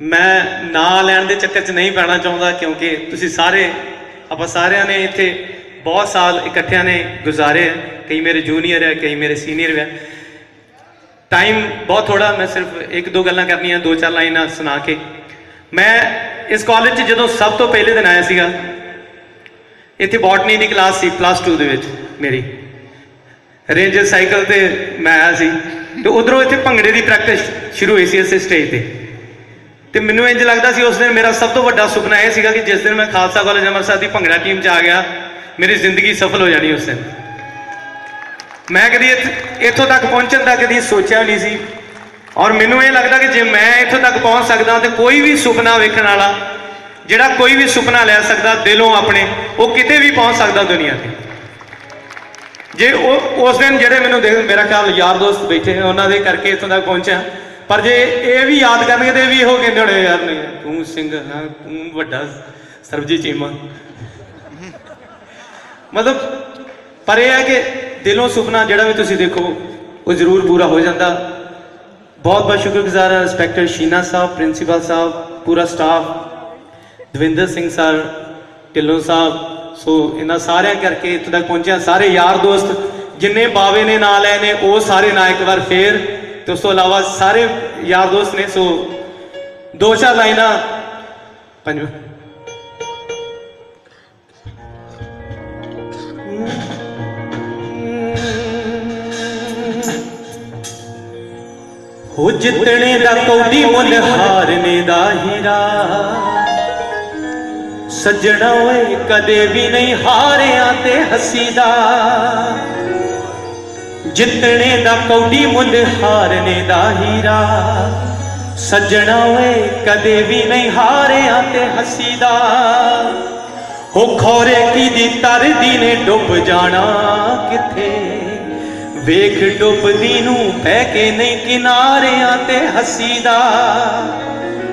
ਮੈਂ ਨਾਂ ਲੈਣ ਦੇ ਚੱਕਰ 'ਚ ਨਹੀਂ ਪੈਣਾ ਚਾਹੁੰਦਾ ਕਿਉਂਕਿ ਤੁਸੀਂ ਸਾਰੇ, ਆਪਾਂ ਸਾਰਿਆਂ ਨੇ ਇੱਥੇ ਬਹੁਤ ਸਾਲ ਇਕੱਠਿਆਂ ਨੇ ਗੁਜ਼ਾਰੇ ਆ ਕਈ ਮੇਰੇ ਜੂਨੀਅਰ ਹੈ, ਕਈ ਮੇਰੇ ਸੀਨੀਅਰ ਹੈ। ਟਾਈਮ ਬਹੁਤ ਥੋੜਾ ਮੈਂ ਸਿਰਫ ਇੱਕ ਦੋ ਗੱਲਾਂ ਕਰਨੀਆਂ, ਦੋ ਚਾਰ ਲਾਈਨਾਂ ਸੁਣਾ ਕੇ। ਮੈਂ ਇਸ ਕਾਲਜ 'ਚ ਜਦੋਂ ਸਭ ਤੋਂ ਪਹਿਲੇ ਦਿਨ ਆਇਆ ਸੀਗਾ, ਇੱਥੇ ਬੋਟਨੀ ਦੀ ਕਲਾਸ ਸੀ ਪਲੱਸ 2 ਦੇ ਵਿੱਚ ਮੇਰੀ। ਰੇਂਜਰ ਸਾਈਕਲ ਤੇ ਮੈਂ ਆਇਆ ਸੀ, ਤੇ ਉਧਰੋਂ ਇੱਥੇ ਭੰਗੜੇ ਦੀ ਪ੍ਰੈਕਟਿਸ ਸ਼ੁਰੂ ਹੋਈ ਸੀ ਇਸੇ ਸਟੇਜ ਤੇ। ਤੇ ਮੈਨੂੰ ਇੰਜ ਲੱਗਦਾ ਸੀ ਉਸ ਦਿਨ ਮੇਰਾ ਸਭ ਤੋਂ ਵੱਡਾ ਸੁਪਨਾ ਇਹ ਸੀਗਾ ਕਿ ਜਿਸ ਦਿਨ ਮੈਂ ਖਾਲਸਾ ਕਾਲਜ ਅੰਮ੍ਰਿਤਸਰ ਦੀ ਭੰਗੜਾ ਟੀਮ 'ਚ ਆ ਗਿਆ, ਮੇਰੀ ਜ਼ਿੰਦਗੀ ਸਫਲ ਹੋ ਜਾਣੀ ਉਸ ਦਿਨ। ਮੈਂ ਕਦੀ ਇੱਥ- ਇੱਥੋਂ ਤੱਕ ਪਹੁੰਚਣ ਦਾ ਕਦੀ ਸੋਚਿਆ ਨਹੀਂ ਸੀ। ਔਰ ਮੈਨੂੰ ਇਹ ਲੱਗਦਾ ਕਿ ਜੇ ਮੈਂ ਇੱਥੋਂ ਤੱਕ ਪਹੁੰਚ ਸਕਦਾ ਤੇ ਕੋਈ ਵੀ ਸੁਪਨਾ ਵੇਖਣ ਵਾਲਾ, ਜਿਹੜਾ ਕੋਈ ਵੀ ਸੁਪਨਾ ਲੈ ਸਕਦਾ ਦਿਲੋਂ ਆਪਣੇ, ਉਹ ਕਿਤੇ ਵੀ ਪਹੁੰਚ ਸਕਦਾ ਦੁਨੀਆ ਤੇ। ਜੇ ਉਹ, ਉਸ ਦਿਨ ਜਿਹੜੇ ਮੈਨੂੰ ਦੇਖ, ਮੇਰਾ ਖਿਆਲ ਯਾਰ ਦੋਸਤ ਬੈਠੇ ਉਹਨਾਂ ਦੇ ਕਰਕੇ ਇੱਥੋਂ ਤੱਕ ਪਹੁੰਚਿਆ। ਪਰ ਜੇ ਇਹ ਵੀ ਯਾਦ ਕਰਨਗੇ ਤੇ ਵੀ ਇਹੋ ਕਹਿੰਦੇ ਹੋਣੇ ਯਾਰ ਨਹੀਂ। ਤੂੰ ਸਿੰਘ ਹਾਂ ਤੂੰ ਵੱਡਾ ਸਰਬਜੀਤ ਚੀਮਾ। ਮਤਲਬ ਪਰ ਇਹ ਹੈ ਕਿ ਦਿਲੋਂ ਸੁਪਨਾ ਜਿਹੜਾ ਵੀ ਤੁਸੀਂ ਦੇਖੋ ਉਹ ਜ਼ਰੂਰ ਪੂਰਾ ਹੋ ਜਾਂਦਾ। ਬਹੁਤ ਬਹੁਤ ਸ਼ੁਕਰਗੁਜ਼ਾਰ ਹਾਂ ਰਿਸਪੈਕਟਡ ਸ਼ੀਨਾ ਸਾਹਿਬ ਪ੍ਰਿੰਸੀਪਲ ਸਾਹਿਬ ਪੂਰਾ ਸਟਾਫ ਦਵਿੰਦਰ ਸਿੰਘ ਸਰ ਢਿੱਲੋਂ ਸਾਹਿਬ। ਸੋ ਇਹਨਾਂ ਸਾਰਿਆਂ ਕਰਕੇ ਇੱਥੇ ਤੱਕ ਪਹੁੰਚਿਆ। ਸਾਰੇ ਯਾਰ ਦੋਸਤ ਜਿੰਨੇ ਬਾਵੇ ਨੇ ਨਾਂ ਲਏ ਨੇ ਉਹ ਸਾਰੇ ਨਾਂ ਇੱਕ ਵਾਰ ਫੇਰ ਤੇ ਉਸ ਤੋਂ ਇਲਾਵਾ ਸਾਰੇ ਯਾਰ ਦੋਸਤ ਨੇ, ਸੋ ਦੋ ਚਾਰ ਲਾਈਨਾਂ, ਪੰਜ ਹੋ ਜਿੱਤਣੇ ਦਾ ਕੌਡੀ ਮੁੱਲ ਹਾਰਨੇ ਦਾ ਹੀਰਾ। ਸੱਜਣਾ ਓਏ, ਕਦੇ ਵੀ ਨਹੀਂ ਹਾਰਿਆ ਤੇ ਹੱਸੀਦਾ। ਜਿੱਤਣੇ ਦਾ ਕੌਡੀ ਮੁੱਲ ਹਾਰਨੇ ਦਾ ਹੀਰਾ। ਸੱਜਣਾ ਓਏ, ਕਦੇ ਵੀ ਨਹੀਂ ਹਾਰਿਆ ਤੇ ਹੱਸੀਦਾ। ਹੋ ਖੋਰੇ ਕੀ ਦੀ ਤਰਦੀ ਨੇ ਡੁੱਬ ਜਾਣਾ ਕਿੱਥੇ? ਵੇਖ ਡੁੱਬਦੀ ਨੂੰ ਬਹਿ ਕੇ ਨਹੀਂ ਕਿਨਾਰਿਆਂ ਤੇ ਹੱਸੀਦਾ।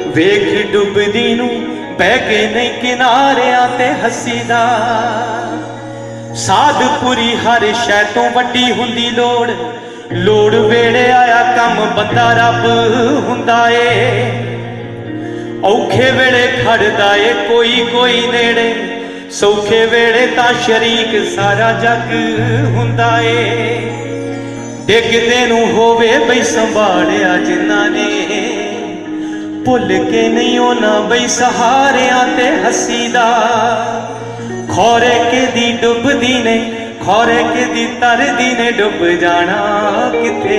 ਵੇਖ ਡੁੱਬਦੀ ਨੂੰ ਬਹਿ ਕੇ ਨਹੀਂ ਕਿਨਾਰਿਆਂ ਤੇ ਹੱਸੀਦਾ। ਸਾਧਪੁਰੀ ਹਰ ਸ਼ੈ ਤੋਂ ਵੱਡੀ ਹੁੰਦੀ ਲੋੜ। ਲੋੜ ਵੇੜੇ ਆਇਆ ਕੰਮ ਬੰਦਾ ਰੱਬ ਹੁੰਦਾ ਏ। ਔਖੇ ਵੇਲੇ ਖੜਦਾ ਏ ਕੋਈ ਕੋਈ ਨੇੜੇ। ਸੌਖੇ ਵੇਲੇ ਤਾਂ ਸ਼ਰੀਕ ਸਾਰਾ ਜੱਗ ਹੁੰਦਾ ਏ। ਡਿੱਗਦੇ ਨੂੰ ਹੋਵੇ ਬਈ ਸੰਭਾਲਿਆ ਜਿਨ੍ਹਾਂ ਨੇ। ਭੁੱਲ ਕੇ ਨਹੀਂ ਉਹਨਾਂ ਬਈ ਸਹਾਰਿਆਂ ਤੇ ਹੱਸੀਦਾ। ਖੋਰੇ ਦੀ ਡੁੱਬਦੀ ਨੇ, ਖੋਰੇ ਦੀ ਤਰਦੀ ਨੇ, ਡੁੱਬ ਜਾਣਾ ਕਿਤੇ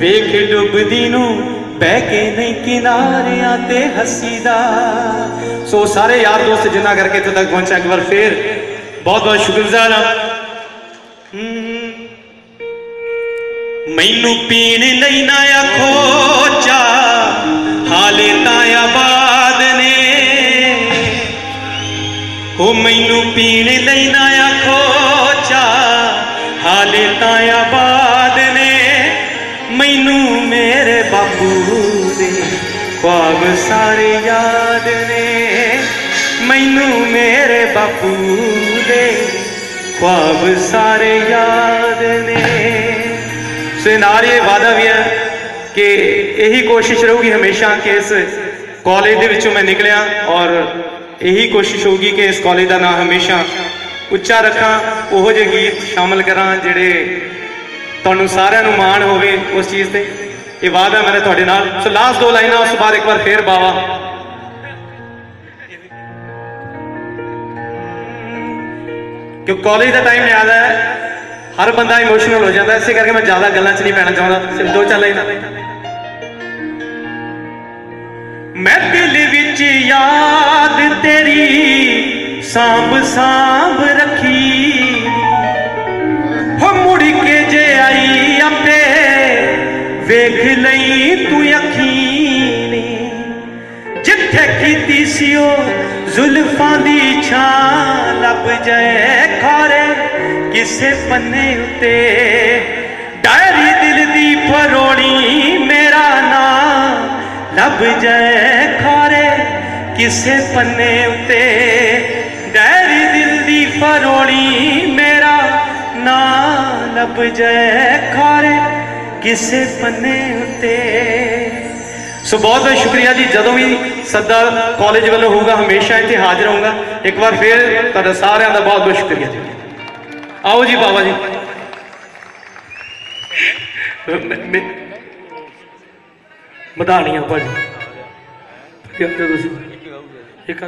ਵੇਖ ਡੁੱਬਦੀ ਨੂੰ ਬਹਿ ਕੇ ਨਹੀਂ ਕਿਨਾਰਿਆਂ ਤੇ ਹੱਸੀਦਾ। ਸੋ ਸਾਰੇ ਯਾਰ ਦੋਸਤ ਜਿੰਨਾ ਕਰਕੇ ਇੱਥੇ ਤੱਕ ਪਹੁੰਚਿਆ, ਇੱਕ ਵਾਰ ਫੇਰ ਬਹੁਤ ਬਹੁਤ ਸ਼ੁਕਰਗੁਜ਼ਾਰ ਹਾਂ। ਮੈਨੂੰ ਪੀਣ ਲਈ ਨਾ ਆਖੋ ਚਾ ਹਾਲੇ ਤਾਂ ਆਬਾਦ ਹੋ ਮੈਨੂੰ ਪੀਣ ਲਈ ਨਾ ਆਖੋ ਚਾ ਹਾਲੇ ਤਾਂ ਆਬਾਦ ਨੇ ਮੈਨੂੰ ਮੇਰੇ ਬਾਪੂ ਦੇ ਖੁਆਬ ਸਾਰੇ ਯਾਦ ਨੇ ਮੈਨੂੰ ਮੇਰੇ ਬਾਪੂ ਦੇ ਖੁਆਬ ਸਾਰੇ ਯਾਦ ਨੇ ਸੋ ਇਹ ਨਾਲ ਹੀ ਇਹ ਵਾਅਦਾ ਵੀ ਹੈ ਕਿ ਇਹੀ ਕੋਸ਼ਿਸ਼ ਰਹੂਗੀ ਹਮੇਸ਼ਾ ਕਿ ਇਸ ਕਾਲਜ ਇਹੀ ਕੋਸ਼ਿਸ਼ ਹੋਊਗੀ ਕਿ ਇਸ ਕਾਲਜ ਦਾ ਨਾਮ ਹਮੇਸ਼ਾ ਉੱਚਾ ਰੱਖਾਂ, ਉਹੋ ਜਿਹੇ ਗੀਤ ਸ਼ਾਮਲ ਕਰਾਂ ਜਿਹੜੇ ਤੁਹਾਨੂੰ ਸਾਰਿਆਂ ਨੂੰ ਮਾਣ ਹੋਵੇ ਉਸ ਚੀਜ਼ ਤੇ। ਇਹ ਵਾਅਦਾ ਮੇਰਾ ਤੁਹਾਡੇ ਨਾਲ। ਸੋ ਲਾਸਟ ਦੋ ਲਾਈਨਾਂ, ਉਸ ਤੋਂ ਬਾਅਦ ਇੱਕ ਵਾਰ ਫੇਰ ਬਾਵਾ। ਕਿ ਕਾਲਜ ਦਾ ਟਾਈਮ ਯਾਦ ਹੈ, ਹਰ ਬੰਦਾ ਇਮੋਸ਼ਨਲ ਹੋ ਜਾਂਦਾ ਇਸੇ ਕਰਕੇ ਮੈਂ ਜ਼ਿਆਦਾ ਗੱਲਾਂ 'ਚ ਨਹੀਂ ਪੈਣਾ ਚਾਹੁੰਦਾ। ਸਿਰਫ ਦੋ ਚਾਰ ਲਾਈਨਾਂ। ਮੈਂ ਦਿਲ ਵਿੱਚ ਯਾਦ ਤੇਰੀ ਸਾਂਭ ਸਾਂਭ ਰੱਖੀ ਹੋ ਮੁੜ ਕੇ ਜੇ ਆਈ ਆਪੇ ਵੇਖ ਲਈ ਤੂੰ ਯਕੀਨੀ ਜਿੱਥੇ ਕੀਤੀ ਸੀ ਉਹ ਜ਼ੁਲਫਾਂ ਦੀ ਛਾਂ ਲੱਭ ਜਾਏ ਖਾਰੇ ਕਿਸੇ ਪੰਨੇ ਉਤੇ ਡਾਇਰੀ ਦਿਲ ਦੀ ਫਰੋੜੀ ਮੇਰਾ ਨਾਂ ਲੱਭ ਜਾਏ ਖਾਰੇ ਕਿਸੇ ਪੰਨੇ ਉਤੇ ਡਾਇਰੀ ਦਿਲ ਦੀ ਫਰੋੜੀ ਮੇਰਾ ਨਾਂ ਲੱਭ ਜਾਏ ਖਾਰੇ ਕਿਸੇ ਪੰਨੇ ਉਤੇ ਸੋ ਬਹੁਤ ਬਹੁਤ ਸ਼ੁਕਰੀਆ ਜੀ ਜਦੋਂ ਵੀ ਸੱਦਾ ਕਾਲਜ ਵੱਲੋਂ ਹੋਊਗਾ ਹਮੇਸ਼ਾ ਇੱਥੇ ਹਾਜ਼ਰ ਹੋਊਗਾ ਇੱਕ ਵਾਰ ਫੇਰ ਤੁਹਾਡਾ ਸਾਰਿਆਂ ਦਾ ਬਹੁਤ ਬਹੁਤ ਸ਼ੁਕਰੀਆ ਜੀ ਆਓ ਜੀ ਬਾਬਾ ਜੀ ਮ- ਮ- ਵਧਾਣੀਆਂ ਭਾਜੀ ਯਾਰ ਤੁਸੀਂ ਇੱਕ